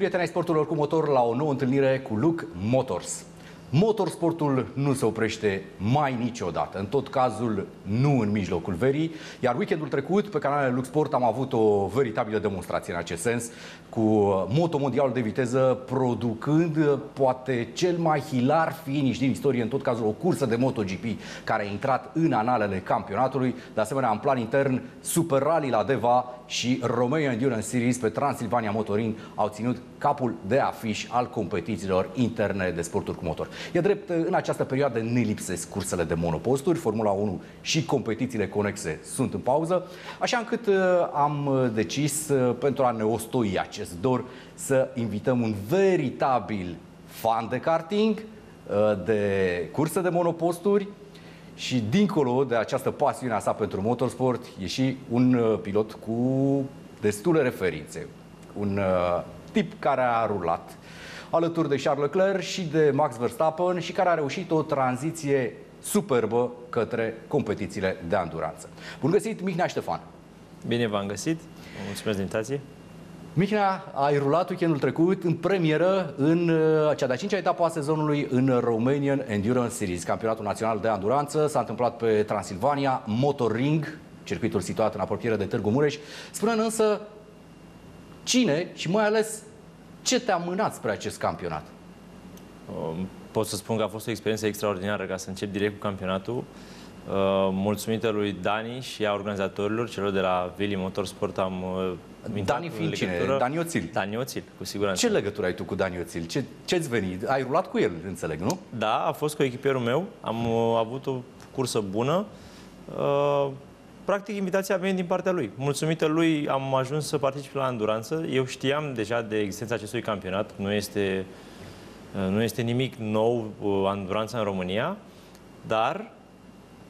Bun găsit, prieteni ai sporturilor cu motor, la o nouă întâlnire cu Luke Motors. Motorsportul nu se oprește mai niciodată, în tot cazul nu în mijlocul verii, iar weekendul trecut pe canalele Lux Sport am avut o veritabilă demonstrație în acest sens, cu Moto Mondial de viteză producând poate cel mai hilar finish din istorie, în tot cazul o cursă de MotoGP care a intrat în analele campionatului, de asemenea în plan intern Super Rally la Deva și Romeo Endurance Series pe Transilvania Motoring au ținut capul de afiș al competițiilor interne de sporturi cu motor. E drept, în această perioadă ne lipsesc cursele de monoposturi, Formula 1 și competițiile conexe sunt în pauză, așa încât uh, am uh, decis uh, pentru a ne ostoi acest dor să invităm un veritabil fan de karting, de curse de monoposturi și dincolo de această pasiune a sa pentru motorsport, e și un pilot cu destule referințe. Un tip care a rulat alături de Charles Leclerc și de Max Verstappen și care a reușit o tranziție superbă către competițiile de anduranță. Bun găsit, Mihnea Ștefan! Bine v-am găsit! Mulțumesc de invitație! Mihnea, ai rulat weekendul trecut în premieră în uh, cea de-a cincea etapă a sezonului în Romanian Endurance Series, campionatul național de anduranță. S-a întâmplat pe Transilvania, Motor Ring, circuitul situat în apropiere de Târgu Mureș. spune însă cine și mai ales ce te-a mânat spre acest campionat? Um, pot să spun că a fost o experiență extraordinară ca să încep direct cu campionatul. Uh, mulțumită lui Dani și a organizatorilor, celor de la Vili Motorsport, am uh, Dani fiind cine? Dani Oțil. Dani Oțil, cu siguranță. Ce legătură ai tu cu Dani Oțil? Ce, ce-ți veni? Ai rulat cu el, înțeleg, nu? Da, a fost cu echipierul meu. Am uh, avut o cursă bună. Uh, practic, invitația a venit din partea lui. Mulțumită lui am ajuns să particip la anduranță. Eu știam deja de existența acestui campionat. Nu este, uh, nu este nimic nou uh, anduranța în România, dar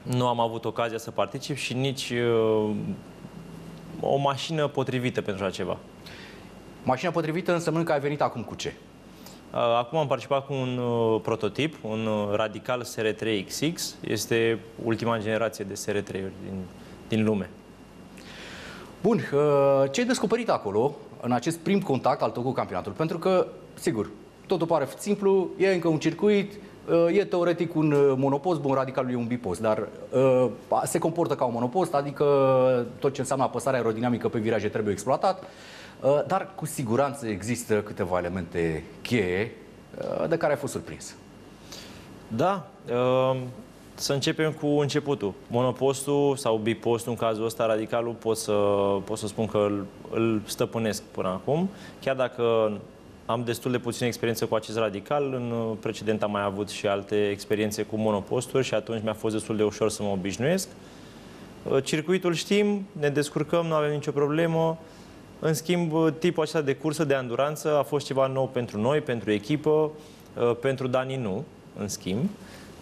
nu am avut ocazia să particip și nici uh, o mașină potrivită pentru așa ceva. Mașina potrivită înseamnă că ai venit acum cu ce? Acum am participat cu un uh, prototip, un uh, Radical SR3XX. Este ultima generație de SR3-uri din din lume. Bun, uh, ce ai descoperit acolo, în acest prim contact al tău cu campionatul? Pentru că, sigur, totul pare simplu, e încă un circuit, uh, e teoretic un uh, monopost, bun, radicalul e un bipost, dar se comportă ca un monopost, adică tot ce înseamnă apăsarea aerodinamică pe viraje trebuie exploatat, dar cu siguranță există câteva elemente cheie de care ai fost surprins. Da, să începem cu începutul. Monopostul sau bipostul, în cazul ăsta, radicalul, pot să, pot să spun că îl, îl stăpânesc până acum. Chiar dacă am destul de puțină experiență cu acest radical, în precedent am mai avut și alte experiențe cu monoposturi și atunci mi-a fost destul de ușor să mă obișnuiesc. Circuitul știm, ne descurcăm, nu avem nicio problemă. În schimb, tipul acesta de cursă de anduranță a fost ceva nou pentru noi, pentru echipă, pentru Dani nu, în schimb.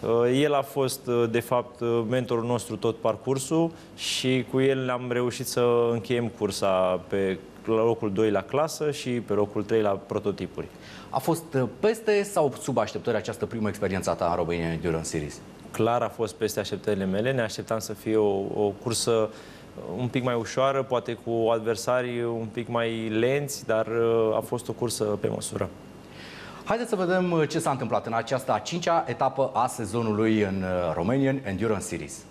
Uh, el a fost, uh, de fapt, uh, mentorul nostru tot parcursul și cu el am reușit să încheiem cursa pe locul 2 la clasă și pe locul 3 la prototipuri. A fost peste sau sub așteptări această primă experiență a ta în România Endurance Series? Clar a fost peste așteptările mele. Ne așteptam să fie o, o cursă un pic mai ușoară, poate cu adversari un pic mai lenți, dar a fost o cursă pe măsură. Haideți să vedem uh, ce s-a întâmplat în această a cincea etapă a sezonului în uh, Romanian Endurance Series.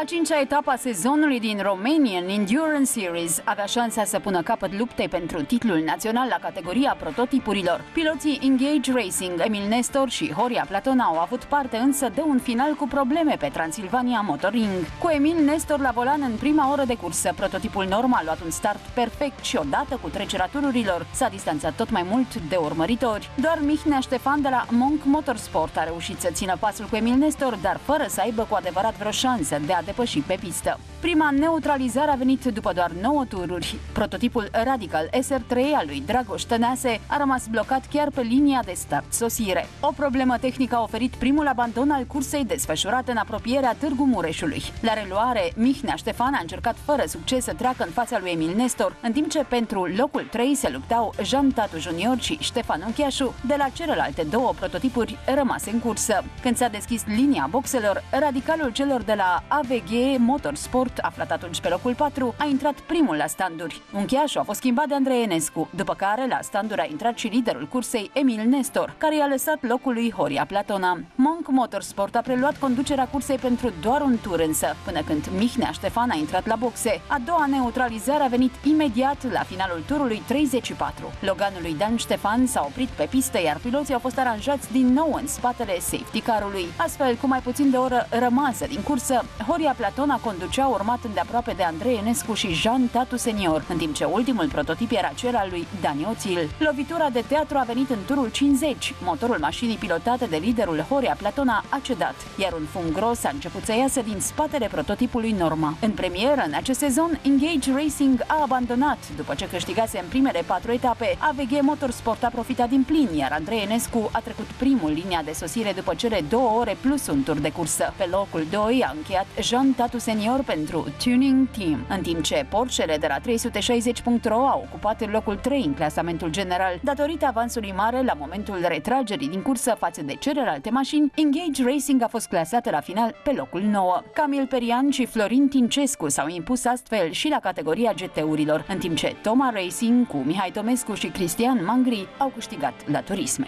A cincea etapă a sezonului din Romanian Endurance Series avea șansa să pună capăt luptei pentru titlul național la categoria prototipurilor. Piloții Engage Racing, Emil Nestor și Horia Platona au avut parte însă de un final cu probleme pe Transilvania Motoring. Cu Emil Nestor la volan în prima oră de cursă, prototipul normal a luat un start perfect și odată cu trecerea tururilor s-a distanțat tot mai mult de urmăritori. Doar Mihnea Ștefan de la Monk Motorsport a reușit să țină pasul cu Emil Nestor, dar fără să aibă cu adevărat vreo șansă de a depăși pe pistă. Prima neutralizare a venit după doar 9 tururi. Prototipul Radical SR3 al lui Dragoș Tănease a rămas blocat chiar pe linia de start-sosire. O problemă tehnică a oferit primul abandon al cursei desfășurat în apropierea Târgu Mureșului. La reluare, Mihnea Ștefan a încercat fără succes să treacă în fața lui Emil Nestor, în timp ce pentru locul 3 se luptau Jean Tatu Junior și Ștefan Uncheașu de la celelalte două prototipuri rămase în cursă. Când s-a deschis linia boxelor, radicalul celor de la AVG Motorsport, aflat atunci pe locul 4, a intrat primul la standuri. Uncheașu a fost schimbat de Andrei Enescu, după care la standuri a intrat și liderul cursei Emil Nestor, care i-a lăsat locul lui Horia Platona. Monk Motorsport a preluat conducerea cursei pentru doar un tur însă, până când Mihnea Ștefan a intrat la boxe. A doua neutralizare a venit imediat la finalul turului 34. Loganul lui Dan Ștefan s-a oprit pe pistă, iar piloții au fost aranjați din nou în spatele safety car-ului. Astfel, cu mai puțin de o oră rămasă din cursă, Horia Platona conducea urmat îndeaproape de Andrei Enescu și Jean Tatu Senior, în timp ce ultimul prototip era cel al lui Dani Oțil. Lovitura de teatru a venit în turul 50. Motorul mașinii pilotate de liderul Horia Platona a cedat, iar un fum gros a început să iasă din spatele prototipului Norma. În premieră, în acest sezon, Engage Racing a abandonat după ce câștigase în primele patru etape. AVG Motorsport a profitat din plin, iar Andrei Enescu a trecut primul linia de sosire după cele două ore plus un tur de cursă. Pe locul 2 a încheiat Jean Tatu Senior pentru Tuning Team, în timp ce Porschele de la 360.ro au ocupat locul 3 în clasamentul general, datorită avansului mare la momentul retragerii din cursă față de celelalte mașini, Engage Racing a fost clasată la final pe locul 9. Camil Perian și Florin Tincescu s-au impus astfel și la categoria GT-urilor, în timp ce Toma Racing cu Mihai Tomescu și Cristian Mangri au câștigat la turisme.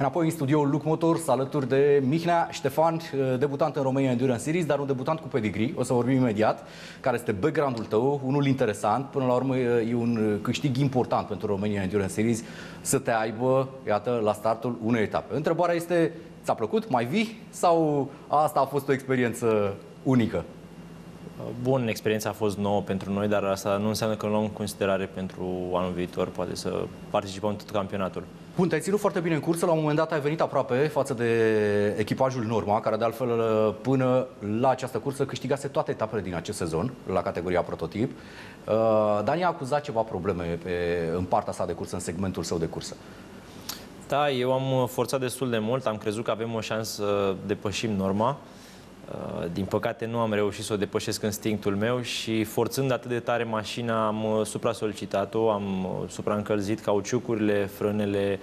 Înapoi în studioul Luc Motors, alături de Mihnea Ștefan, debutant în România Endurance Series, dar un debutant cu pedigree, o să vorbim imediat, care este background-ul tău, unul interesant, până la urmă e un câștig important pentru România Endurance Series să te aibă, iată, la startul unei etape. Întrebarea este, ți-a plăcut? Mai vii? Sau asta a fost o experiență unică? Bun, experiența a fost nouă pentru noi, dar asta nu înseamnă că luăm în considerare pentru anul viitor, poate să participăm tot campionatul. Bun, te-ai ținut foarte bine în cursă, la un moment dat ai venit aproape față de echipajul Norma, care de altfel până la această cursă câștigase toate etapele din acest sezon, la categoria prototip. Uh, Dani a acuzat ceva probleme pe, în partea sa de cursă, în segmentul său de cursă. Da, eu am forțat destul de mult, am crezut că avem o șansă să depășim Norma. Uh, din păcate nu am reușit să o depășesc instinctul meu și forțând atât de tare mașina am uh, supra-solicitat-o, am uh, supraîncălzit cauciucurile, frânele,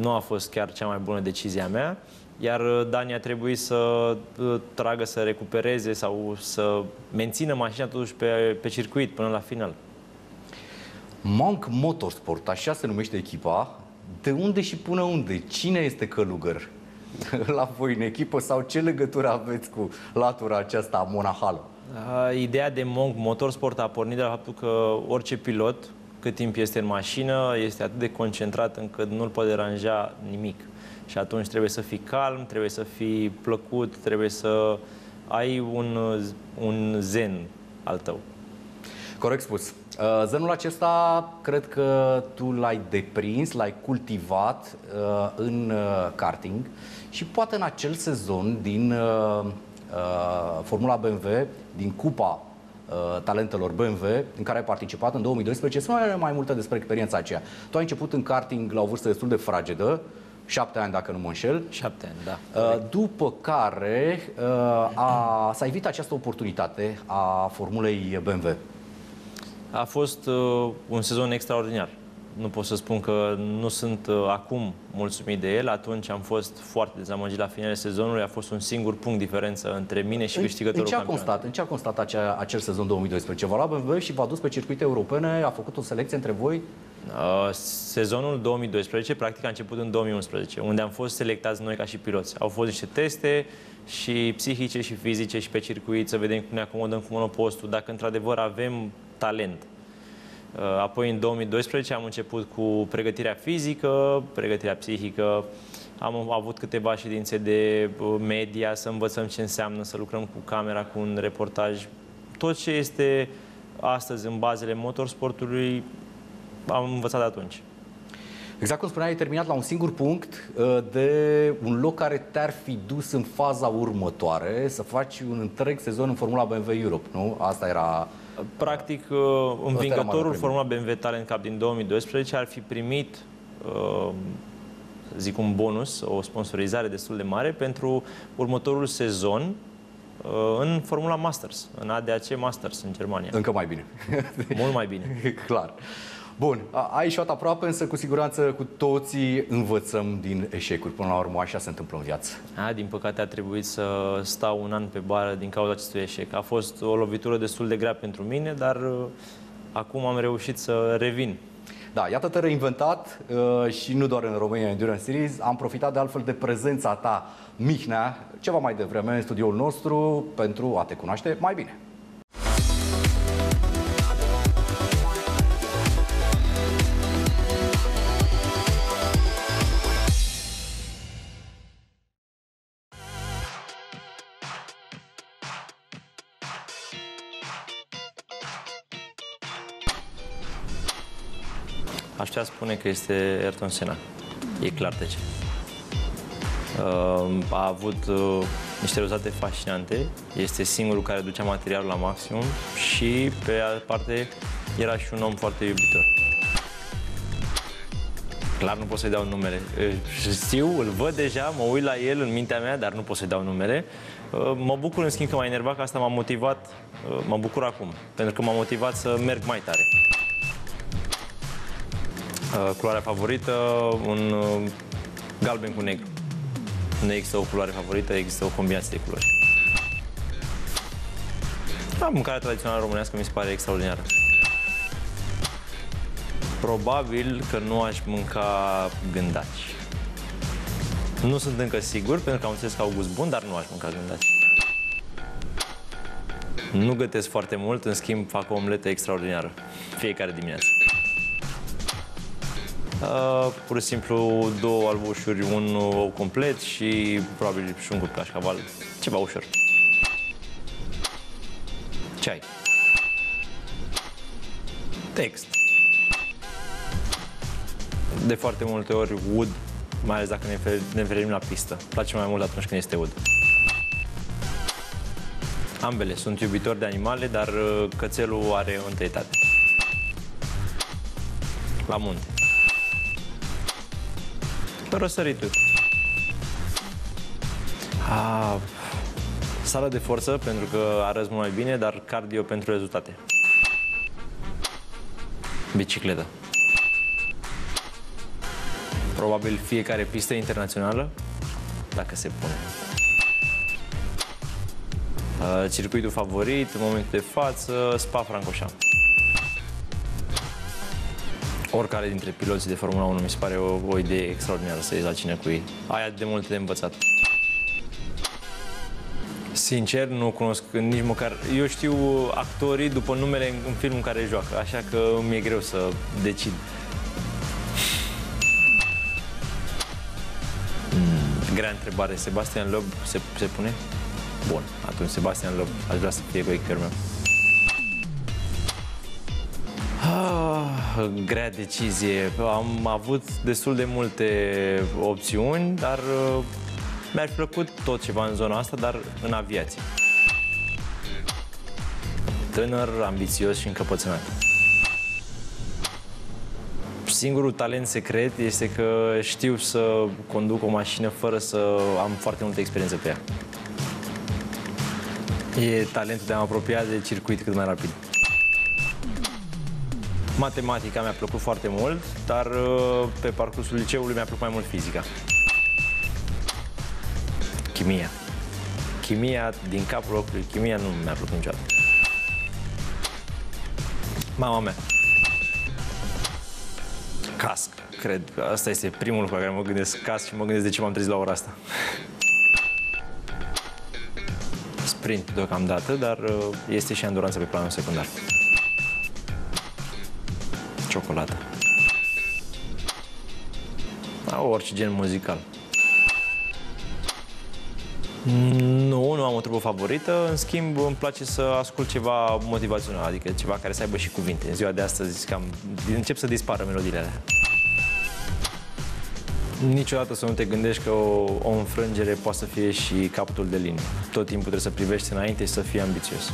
nu a fost chiar cea mai bună decizia mea, iar Dani a trebuit să tragă, să recupereze sau să mențină mașina totuși pe, pe circuit până la final. Monk Motorsport, așa se numește echipa. De unde și până unde? Cine este călugăr? La voi în echipă sau ce legătură aveți cu latura aceasta monahală? Ideea de Monk Motorsport a pornit de la faptul că orice pilot, cât timp este în mașină, este atât de concentrat încât nu-l poate deranja nimic. Și atunci trebuie să fii calm, trebuie să fii plăcut, trebuie să ai un, un zen al tău. Corect spus. Uh, zenul acesta cred că tu l-ai deprins, l-ai cultivat uh, în uh, karting și poate în acel sezon din uh, uh, Formula BMW, din Cupa uh, talentelor BMW în care ai participat în 2012. Spune mai multe despre experiența aceea. Tu ai început în karting la o vârstă destul de fragedă, șapte ani dacă nu mă înșel. Șapte ani, da. Uh, după care uh, a, s-a evit această oportunitate a Formulei BMW. A fost uh, un sezon extraordinar nu pot să spun că nu sunt uh, acum mulțumit de el. Atunci am fost foarte dezamăgit la finele sezonului. A fost un singur punct diferență între mine și câștigătorul în ce a constat, În ce a constat acea, acel sezon 2012? V-a luat BMW și v-a dus pe circuite europene, a făcut o selecție între voi? Uh, sezonul 2012, practic, a început în 2011, unde am fost selectați noi ca și piloți. Au fost niște teste și psihice și fizice și pe circuit, să vedem cum ne acomodăm cu monopostul, dacă într-adevăr avem talent. Uh, apoi în 2012 am început cu pregătirea fizică, pregătirea psihică, am avut câteva ședințe de uh, media, să învățăm ce înseamnă să lucrăm cu camera, cu un reportaj. Tot ce este astăzi în bazele motorsportului am învățat de atunci. Exact cum spuneai, ai terminat la un singur punct uh, de un loc care te-ar fi dus în faza următoare, să faci un întreg sezon în Formula BMW Europe, nu? Asta era... Practic, uh, învingătorul Formula BMW Talent Cup din 2012 ar fi primit uh, zic un bonus, o sponsorizare destul de mare pentru următorul sezon în Formula Masters, în ADAC Masters în Germania. Încă mai bine. Mult mai bine. Clar. Bun, ai șot aproape, însă cu siguranță cu toții învățăm din eșecuri. Până la urmă, așa se întâmplă în viață. A, din păcate a trebuit să stau un an pe bară din cauza acestui eșec. A fost o lovitură destul de grea pentru mine, dar uh, acum am reușit să revin. Da, iată te reinventat uh, și nu doar în România Endurance Series. Am profitat de altfel de prezența ta, Mihnea, ceva mai devreme în studioul nostru pentru a te cunoaște mai bine. Aș putea spune că este Ayrton Senna. E clar de ce. Uh, a avut uh, niște rezultate fascinante. Este singurul care ducea materialul la maximum și, pe altă parte, era și un om foarte iubitor. Clar nu pot să-i dau numele. Știu, îl văd deja, mă uit la el în mintea mea, dar nu pot să-i dau numele. Mă bucur, în schimb, că m-a enervat, că asta m-a motivat, mă bucur acum, pentru că m-a motivat să merg mai tare. Uh, culoarea favorită, un uh, galben cu negru. Nu există o culoare favorită, există o combinație de culori. Da, mâncarea tradițională românească mi se pare extraordinară. Probabil că nu aș mânca gândaci. Nu sunt încă sigur, pentru că am înțeles că au gust bun, dar nu aș mânca gândaci. Nu gătesc foarte mult, în schimb fac o omletă extraordinară. Fiecare dimineață. Uh, pur și simplu două albușuri, un ou complet și probabil și un cașcaval. Ceva ușor. Ce ai? Text. De foarte multe ori wood, mai ales dacă ne referim la pistă. Place mai mult atunci când este wood. Ambele sunt iubitori de animale, dar uh, cățelul are întâietate. La munte răsărituri. A, sală de forță pentru că arăți mult mai bine, dar cardio pentru rezultate. Bicicletă. Probabil fiecare pistă internațională, dacă se pune. circuitul favorit, în momentul de față, Spa-Francorchamps oricare dintre piloții de Formula 1 mi se pare o, o idee extraordinară să iei la cine cu ei. Ai de multe de învățat. Sincer, nu cunosc nici măcar... Eu știu actorii după numele în filmul în care joacă, așa că mi-e greu să decid. Mm, grea întrebare. Sebastian Loeb se, se pune? Bun, atunci Sebastian Loeb aș vrea să fie cu meu. Grea decizie. Am avut destul de multe opțiuni, dar uh, mi-ar fi plăcut tot ceva în zona asta, dar în aviație. Tânăr, ambițios și încăpățânat. Singurul talent secret este că știu să conduc o mașină fără să am foarte multă experiență pe ea. E talentul de a mă apropia de circuit cât mai rapid. Matematica mi-a plăcut foarte mult, dar uh, pe parcursul liceului mi-a plăcut mai mult fizica. Chimia. Chimia din capul locului, chimia nu mi-a plăcut niciodată. Mama mea. Casc, cred. Asta este primul lucru la care mă gândesc. Casc și mă gândesc de ce m-am trezit la ora asta. Sprint deocamdată, dar uh, este și anduranță pe planul secundar ciocolată. Sau orice gen muzical. Nu, nu am o trupă favorită, în schimb îmi place să ascult ceva motivațional, adică ceva care să aibă și cuvinte. În ziua de astăzi cam încep să dispară melodiile alea. Niciodată să nu te gândești că o, o înfrângere poate să fie și capătul de linie. Tot timpul trebuie să privești înainte și să fii ambițios.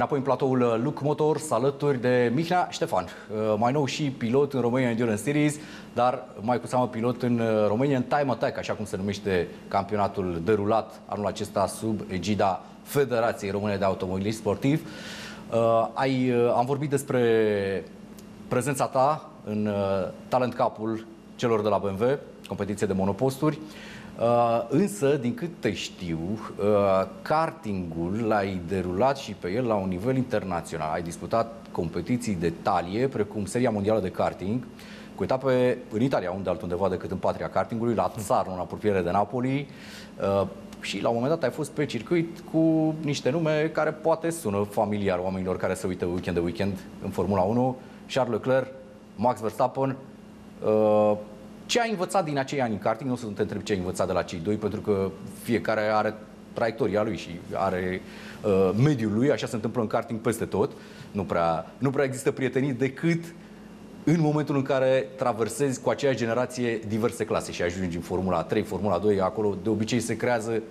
Înapoi în platoul uh, Luc Motors, alături de Mihnea Ștefan, uh, mai nou și pilot în Romania Endurance Series, dar mai cu seamă pilot în uh, Romania în Time Attack, așa cum se numește campionatul derulat anul acesta sub egida Federației Române de Automobilism Sportiv. Ai, am vorbit despre prezența ta în Talent Cup-ul celor de la BMW, competiție de monoposturi. Uh, însă, din câte știu, uh, kartingul l-ai derulat și pe el la un nivel internațional. Ai disputat competiții de talie, precum Seria Mondială de Karting, cu etape în Italia, unde altundeva decât în patria kartingului, la Țarnu, în apropiere de Napoli. Uh, și la un moment dat ai fost pe circuit cu niște nume care poate sună familiar oamenilor care se uită weekend de weekend în Formula 1. Charles Leclerc, Max Verstappen, uh, ce ai învățat din acei ani în karting? Nu o să te întreb ce ai învățat de la cei doi, pentru că fiecare are traiectoria lui și are uh, mediul lui, așa se întâmplă în karting peste tot. Nu prea, nu prea există prietenii decât în momentul în care traversezi cu aceeași generație diverse clase și ajungi în Formula 3, Formula 2, acolo de obicei se creează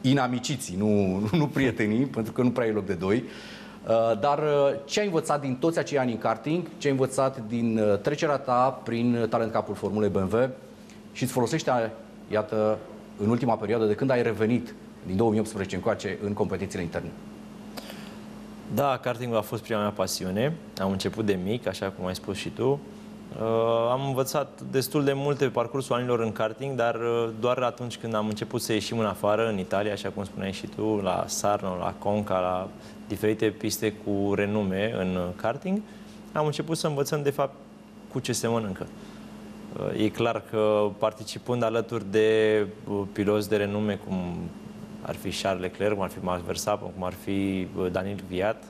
inamiciții, nu, nu prietenii, pentru că nu prea e loc de doi. Uh, dar uh, ce ai învățat din toți acei ani în karting, ce ai învățat din uh, trecerea ta prin Talent Cup-ul Formulei BMW și îți folosește, iată, în ultima perioadă, de când ai revenit din 2018 încoace în competițiile interne? Da, kartingul a fost prima mea pasiune. Am început de mic, așa cum ai spus și tu. am învățat destul de multe pe parcursul anilor în karting, dar doar atunci când am început să ieșim în afară, în Italia, așa cum spuneai și tu, la Sarno, la Conca, la diferite piste cu renume în karting, am început să învățăm de fapt cu ce se mănâncă. Uh, e clar că participând alături de uh, piloți de renume cum ar fi Charles Leclerc, cum ar fi Max Verstappen, cum ar fi uh, Daniel Viat,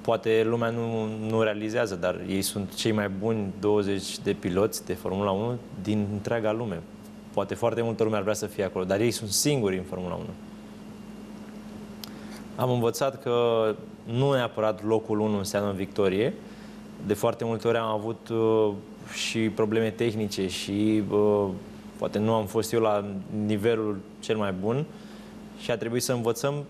poate lumea nu, nu realizează, dar ei sunt cei mai buni 20 de piloți de Formula 1 din întreaga lume. Poate foarte multă lume ar vrea să fie acolo, dar ei sunt singuri în Formula 1 am învățat că nu neapărat locul 1 înseamnă victorie. De foarte multe ori am avut uh, și probleme tehnice și uh, poate nu am fost eu la nivelul cel mai bun și a trebuit să învățăm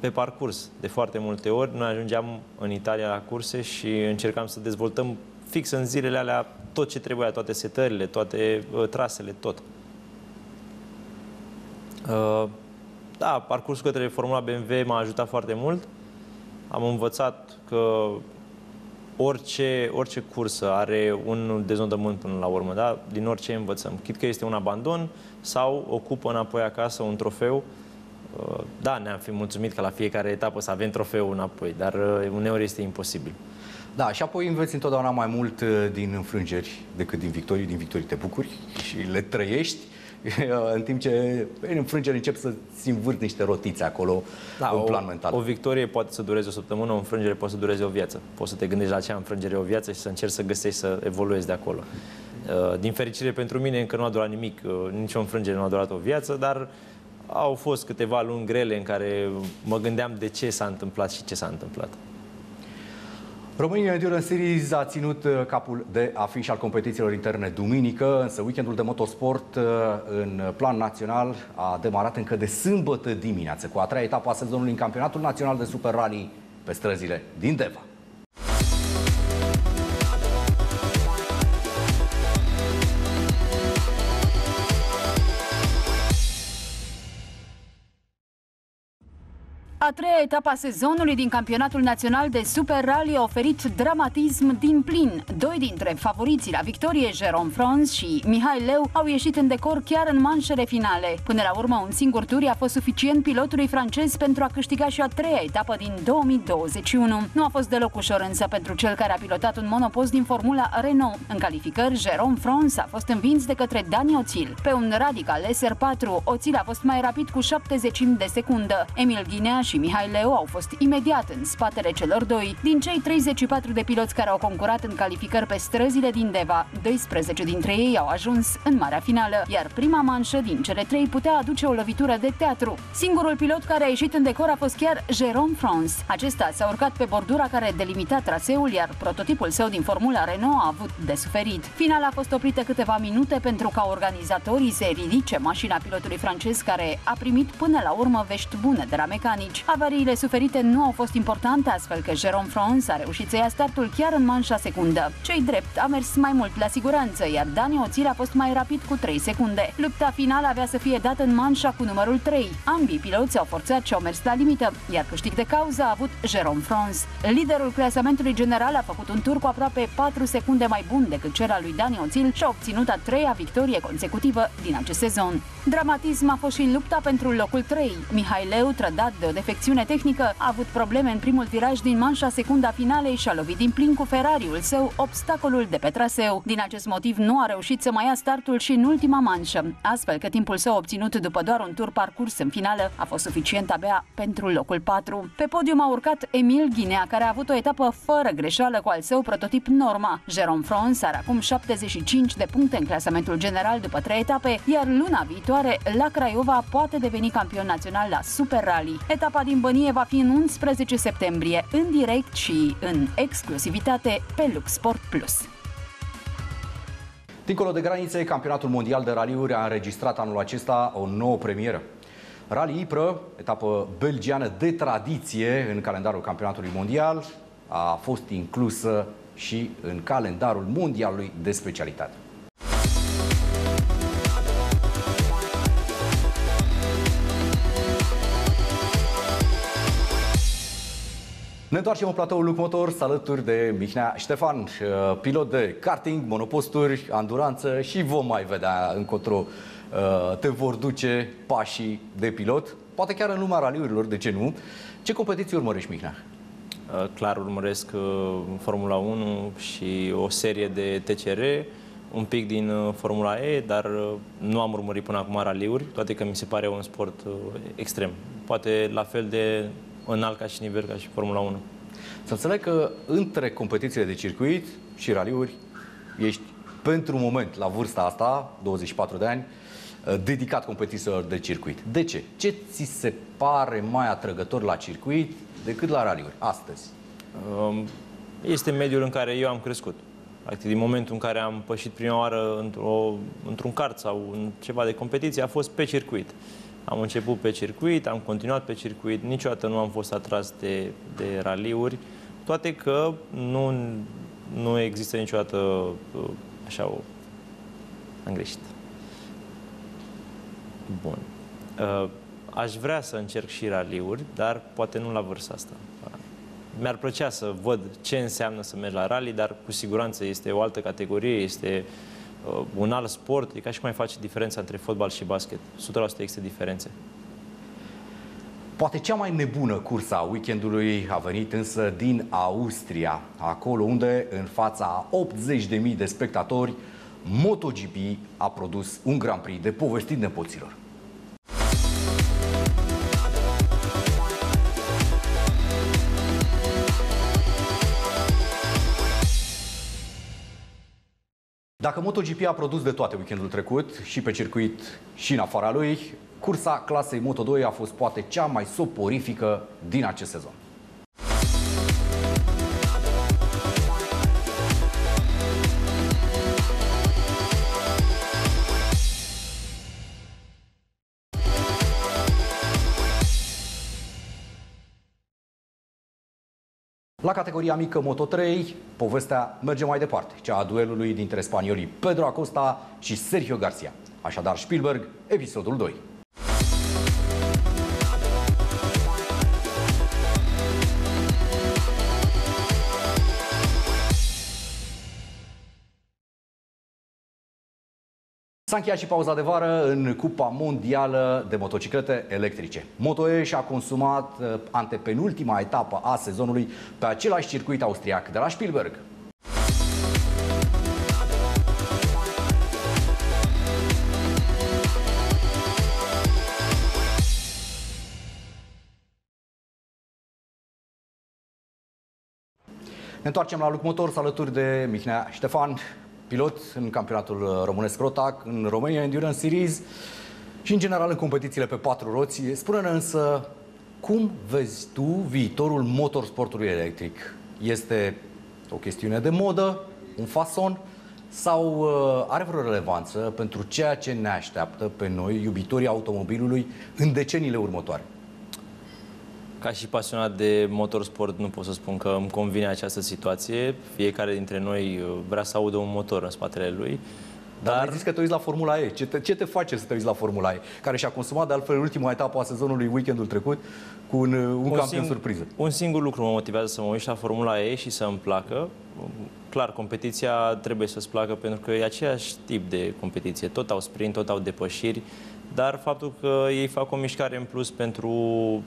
pe parcurs. De foarte multe ori noi ajungeam în Italia la curse și încercam să dezvoltăm fix în zilele alea tot ce trebuia, toate setările, toate uh, trasele, tot. Uh, da, parcursul către Formula BMW m-a ajutat foarte mult. Am învățat că orice, orice cursă are un deznodământ până la urmă, da? din orice învățăm. Chit că este un abandon sau ocupă înapoi acasă un trofeu. Uh, da, ne-am fi mulțumit ca la fiecare etapă să avem trofeu înapoi, dar uh, uneori este imposibil. Da, și apoi înveți întotdeauna mai mult uh, din înfrângeri decât din victorii. Din victorii te bucuri și le trăiești în timp ce în înfrângere încep să ți învârt niște rotițe acolo da, în plan o, mental. O victorie poate să dureze o săptămână, o înfrângere poate să dureze o viață. Poți să te gândești la acea înfrângere o viață și să încerci să găsești să evoluezi de acolo. Uh, din fericire pentru mine încă nu a durat nimic, uh, nicio înfrângere nu a durat o viață, dar au fost câteva luni grele în care mă gândeam de ce s-a întâmplat și ce s-a întâmplat. România Endurance Series a ținut uh, capul de afiș al competițiilor interne duminică, însă weekendul de motorsport uh, în plan național a demarat încă de sâmbătă dimineață cu a treia etapă a sezonului în campionatul național de Super Rally pe străzile din Deva. A treia etapă a sezonului din campionatul național de Super Rally a oferit dramatism din plin. Doi dintre favoriții la victorie, Jerome Franz și Mihai Leu, au ieșit în decor chiar în manșele finale. Până la urmă, un singur tur a fost suficient pilotului francez pentru a câștiga și a treia etapă din 2021. Nu a fost deloc ușor însă pentru cel care a pilotat un monopost din Formula Renault. În calificări, Jerome Franz a fost învins de către Dani Oțil. Pe un radical SR4, Oțil a fost mai rapid cu 70 de secundă. Emil Ghinea și Mihai Leu au fost imediat în spatele celor doi. Din cei 34 de piloți care au concurat în calificări pe străzile din Deva, 12 dintre ei au ajuns în marea finală, iar prima manșă din cele trei putea aduce o lovitură de teatru. Singurul pilot care a ieșit în decor a fost chiar Jérôme France. Acesta s-a urcat pe bordura care delimita traseul, iar prototipul său din Formula Renault a avut de suferit. Finala a fost oprită câteva minute pentru ca organizatorii să ridice mașina pilotului francez care a primit până la urmă vești bune de la mecanici. Avariile suferite nu au fost importante, astfel că Jérôme France a reușit să ia startul chiar în manșa secundă. Cei drept a mers mai mult la siguranță, iar Dani Oțil a fost mai rapid cu 3 secunde. Lupta finală avea să fie dată în manșa cu numărul 3. Ambii piloți au forțat și au mers la limită, iar câștig de cauză a avut Jérôme France. Liderul clasamentului general a făcut un tur cu aproape 4 secunde mai bun decât cel al lui Dani Oțil și a obținut a treia victorie consecutivă din acest sezon. Dramatism a fost și în lupta pentru locul 3. Mihai Leu, trădat de o defecțiune tehnică, a avut probleme în primul viraj din manșa secunda finalei și a lovit din plin cu Ferrariul său obstacolul de pe traseu. Din acest motiv nu a reușit să mai ia startul și în ultima manșă, astfel că timpul său obținut după doar un tur parcurs în finală a fost suficient abia pentru locul 4. Pe podium a urcat Emil Ghinea, care a avut o etapă fără greșeală cu al său prototip Norma. Jerome France are acum 75 de puncte în clasamentul general după trei etape, iar luna viitoare la Craiova poate deveni campion național la Super Rally. Etapa din Bănie va fi în 11 septembrie, în direct și în exclusivitate pe Lux Sport Plus. Dincolo de granițe, campionatul mondial de raliuri a înregistrat anul acesta o nouă premieră. Rally Ipră, etapă belgiană de tradiție în calendarul campionatului mondial, a fost inclusă și în calendarul mondialului de specialitate. Ne întoarcem în platoul Luc Motor, alături de Mihnea Ștefan, uh, pilot de karting, monoposturi, anduranță și vom mai vedea încotro uh, te vor duce pașii de pilot, poate chiar în lumea raliurilor, de ce nu? Ce competiții urmărești, Mihnea? Uh, clar urmăresc Formula 1 și o serie de TCR, un pic din Formula E, dar nu am urmărit până acum raliuri, toate că mi se pare un sport extrem. Poate la fel de înalt ca și nivel ca și Formula 1. Să înțeleg că între competițiile de circuit și raliuri ești pentru moment, la vârsta asta, 24 de ani, dedicat competițiilor de circuit. De ce? Ce ți se pare mai atrăgător la circuit decât la raliuri astăzi? Um, este mediul în care eu am crescut. Practic, din momentul în care am pășit prima oară într-o, într-un kart sau în ceva de competiție, a fost pe circuit. Am început pe circuit, am continuat pe circuit, niciodată nu am fost atras de, de raliuri, toate că nu, nu există niciodată uh, așa o... Am greșit. Bun. Uh, aș vrea să încerc și raliuri, dar poate nu la vârsta asta. Mi-ar plăcea să văd ce înseamnă să mergi la rally, dar cu siguranță este o altă categorie, este uh, uh, un alt sport, e ca și cum ai face diferența între fotbal și basket. 100% există diferențe. Poate cea mai nebună cursa a weekendului a venit însă din Austria, acolo unde, în fața 80.000 de spectatori, MotoGP a produs un Grand Prix de povestit nepoților. Dacă MotoGP a produs de toate weekendul trecut, și pe circuit și în afara lui, cursa clasei Moto2 a fost poate cea mai soporifică din acest sezon. La categoria mică Moto3, povestea merge mai departe, cea a duelului dintre spaniolii Pedro Acosta și Sergio Garcia. Așadar, Spielberg, episodul 2. S-a încheiat și pauza de vară în Cupa Mondială de motociclete electrice. MotoE și-a consumat uh, antepenultima etapă a sezonului pe același circuit austriac de la Spielberg. Ne întoarcem la Lucmotor, alături de Mihnea Ștefan pilot în campionatul românesc Rotac, în Romania Endurance Series și în general în competițiile pe patru roți. Spune-ne însă cum vezi tu viitorul motorsportului electric? Este o chestiune de modă, un fason sau uh, are vreo relevanță pentru ceea ce ne așteaptă pe noi, iubitorii automobilului, în deceniile următoare? Ca și pasionat de motorsport, nu pot să spun că îmi convine această situație. Fiecare dintre noi uh, vrea să audă un motor în spatele lui. Dar, Dar zis că te uiți la Formula E. Ce te, ce te face să te uiți la Formula E? Care și-a consumat de altfel ultima etapă a sezonului weekendul trecut cu un, un, un campion sing- surpriză. Un singur lucru mă motivează să mă uit la Formula E și să îmi placă. Clar, competiția trebuie să-ți placă pentru că e aceeași tip de competiție. Tot au sprint, tot au depășiri, dar faptul că ei fac o mișcare în plus pentru,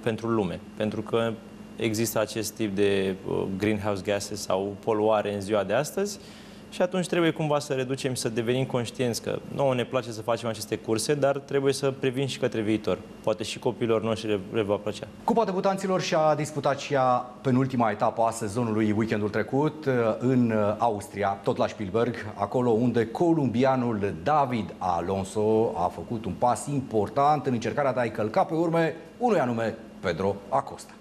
pentru lume. Pentru că există acest tip de uh, greenhouse gases sau poluare în ziua de astăzi, și atunci trebuie cumva să reducem și să devenim conștienți că nouă ne place să facem aceste curse, dar trebuie să privim și către viitor. Poate și copiilor noștri le va plăcea. Cupa debutanților și-a disputat și ea penultima etapă a sezonului weekendul trecut uh, în uh, Austria, tot la Spielberg, acolo unde columbianul David Alonso a făcut un pas important în încercarea de a-i călca pe urme unui anume Pedro Acosta.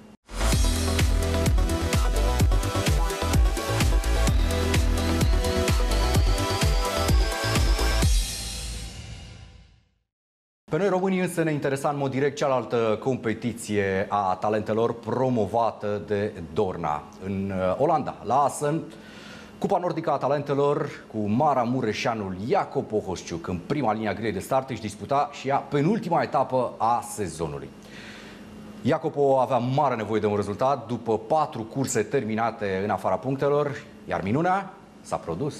Pe noi românii însă ne interesa în mod direct cealaltă competiție a talentelor promovată de Dorna în uh, Olanda, la Assen. Cupa Nordică a Talentelor cu Mara Mureșanul Iacob Pohosciuc în prima linie a grei de start își disputa și ea penultima etapă a sezonului. Iacopo avea mare nevoie de un rezultat după patru curse terminate în afara punctelor, iar minunea s-a produs.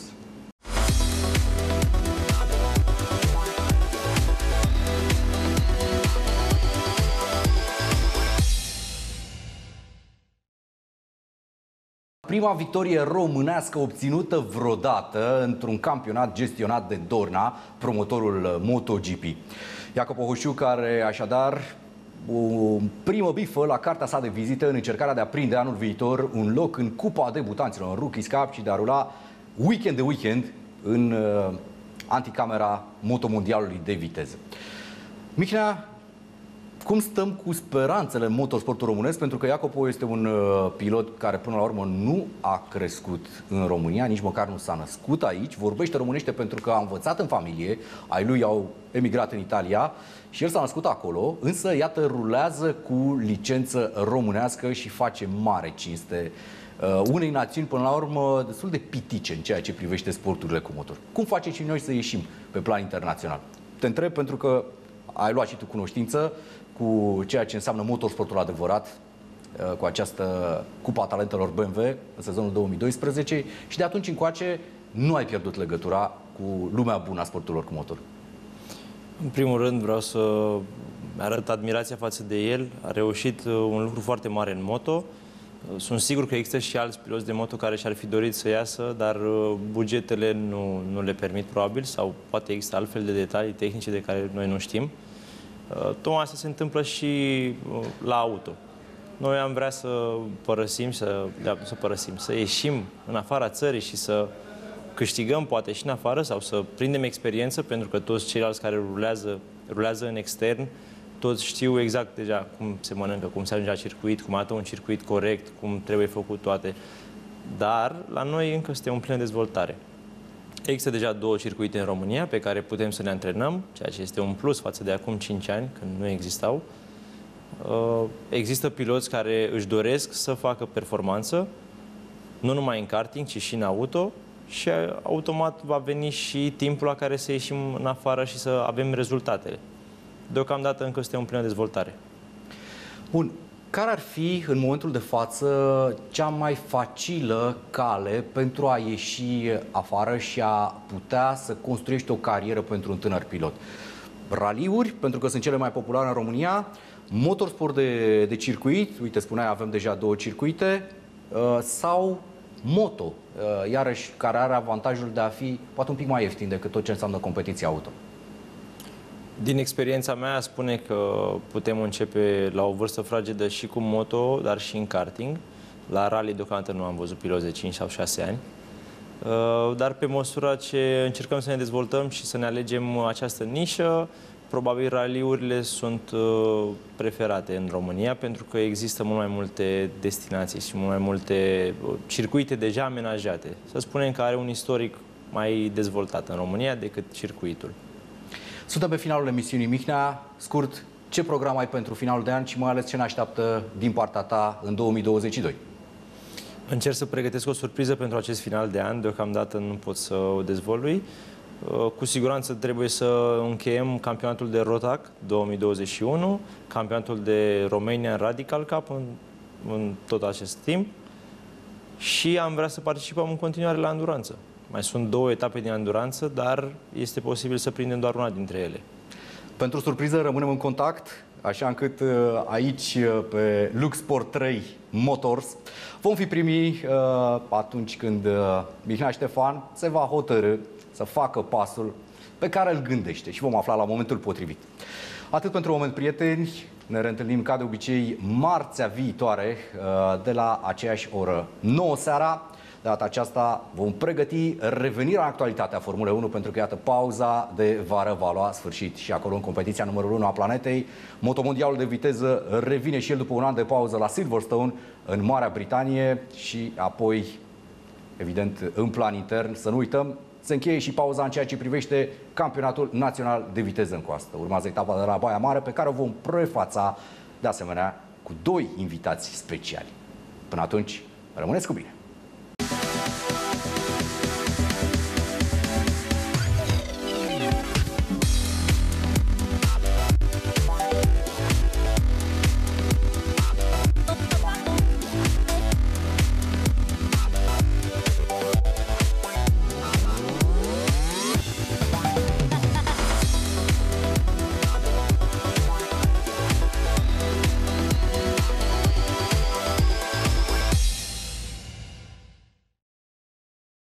Prima victorie românească obținută vreodată într-un campionat gestionat de Dorna, promotorul MotoGP. Iacob Ohoșiu, care așadar o primă bifă la cartea sa de vizită în încercarea de a prinde anul viitor un loc în Cupa Debutanților, în Rookies Cup și de a rula weekend de weekend în uh, anticamera motomondialului de viteză. Mihnea, cum stăm cu speranțele în motorsportul românesc? Pentru că Iacopo este un uh, pilot care până la urmă nu a crescut în România, nici măcar nu s-a născut aici, vorbește românește pentru că a învățat în familie, ai lui au emigrat în Italia și el s-a născut acolo, însă iată rulează cu licență românească și face mare cinste uh, unei națiuni, până la urmă, destul de pitice în ceea ce privește sporturile cu motor. Cum facem și noi să ieșim pe plan internațional? Te întreb pentru că ai luat și tu cunoștință cu ceea ce înseamnă motorsportul adevărat, uh, cu această Cupa Talentelor BMW în sezonul 2012 și de atunci încoace nu ai pierdut legătura cu lumea bună a sporturilor cu motor. În primul rând vreau să arăt admirația față de el. A reușit uh, un lucru foarte mare în moto. Uh, sunt sigur că există și alți piloți de moto care și-ar fi dorit să iasă, dar bugetele nu, nu le permit probabil sau poate există altfel de detalii tehnice de care noi nu știm. Uh, tocmai asta se întâmplă și uh, la auto. Noi am vrea să părăsim, să, să părăsim, să ieșim în afara țării și să câștigăm poate și în afară sau să prindem experiență, pentru că toți ceilalți care rulează, rulează în extern, toți știu exact deja cum se mănâncă, cum se ajunge la circuit, cum arată un circuit corect, cum trebuie făcut toate. Dar la noi încă suntem în plină dezvoltare. Există deja două circuite în România pe care putem să ne antrenăm, ceea ce este un plus față de acum 5 ani, când nu existau. Uh, există piloți care își doresc să facă performanță, nu numai în karting, ci și în auto și automat va veni și timpul la care să ieșim în afară și să avem rezultatele. Deocamdată încă suntem în plină dezvoltare. Bun, care ar fi, în momentul de față, cea mai facilă cale pentru a ieși afară și a putea să construiești o carieră pentru un tânăr pilot? Raliuri, pentru că sunt cele mai populare în România, motorsport de, de circuit, uite, spuneai, avem deja două circuite, uh, sau moto, uh, iarăși, care are avantajul de a fi poate un pic mai ieftin decât tot ce înseamnă competiția auto. Din experiența mea spune că putem începe la o vârstă fragedă și cu moto, dar și în karting. La rally deocamdată nu am văzut piloți de 5 sau 6 ani. Uh, dar pe măsura ce încercăm să ne dezvoltăm și să ne alegem această nișă, probabil raliurile sunt uh, preferate în România pentru că există mult mai multe destinații și mult mai multe uh, circuite deja amenajate. Să spunem că are un istoric mai dezvoltat în România decât circuitul. Suntem pe finalul emisiunii Mihnea. Scurt, ce program ai pentru finalul de an și mai ales ce ne așteaptă din partea ta în 2022? Încerc să pregătesc o surpriză pentru acest final de an, deocamdată nu pot să o dezvolui. Uh, cu siguranță trebuie să încheiem campionatul de Rotac 2021, campionatul de Romania Radical Cup în, în tot acest timp și am vrea să participăm în continuare la anduranță. Mai sunt două etape din anduranță, dar este posibil să prindem doar una dintre ele. Pentru surpriză rămânem în contact, așa încât uh, aici uh, pe Lux Sport 3 Motors vom fi primii atunci când Mihnea Ștefan se va hotărâ să facă pasul pe care îl gândește și vom afla la momentul potrivit. Atât pentru moment, prieteni, ne reîntâlnim ca de obicei marțea viitoare uh, de la aceeași oră 9 seara. De data aceasta vom pregăti revenirea în actualitatea Formulei 1 pentru că, iată, pauza de vară va lua sfârșit și acolo în competiția numărul 1 a planetei. Motomondialul de viteză revine și el după un an de pauză la Silverstone în Marea Britanie și apoi, evident, în plan intern. Să nu uităm, se încheie și pauza în ceea ce privește campionatul național de viteză în coastă. Urmează etapa de la Baia Mare, pe care o vom prefața, de asemenea, cu doi invitați speciali. Până atunci, rămâneți cu bine!